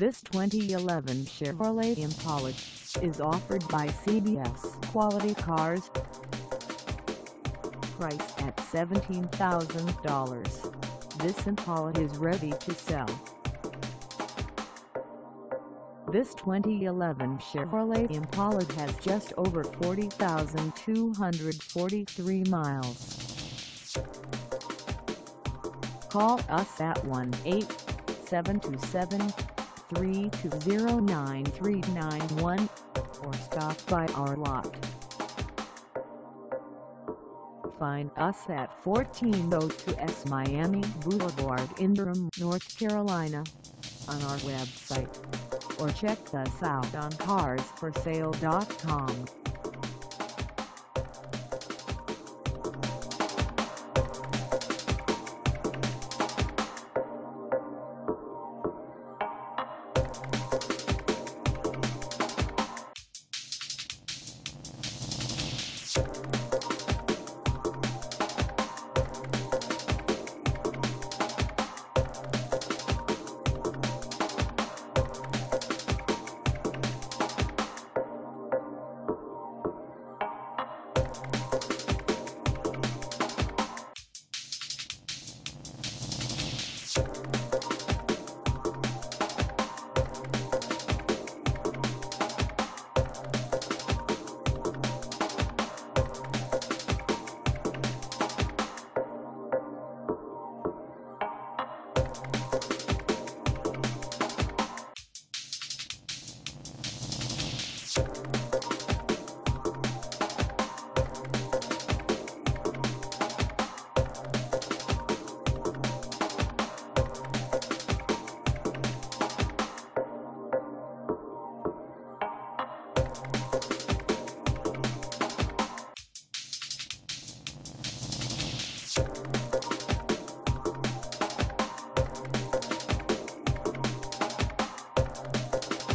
This 2011 Chevrolet Impala is offered by CBS Quality Cars. Price at $17,000. This Impala is ready to sell. This 2011 Chevrolet Impala has just over 40,243 miles. Call us at 1-877-320-9391 or stop by our lot. Find us at 1402 S Miami Boulevard in Durham, North Carolina on our website or check us out on carsforsale.com. Thank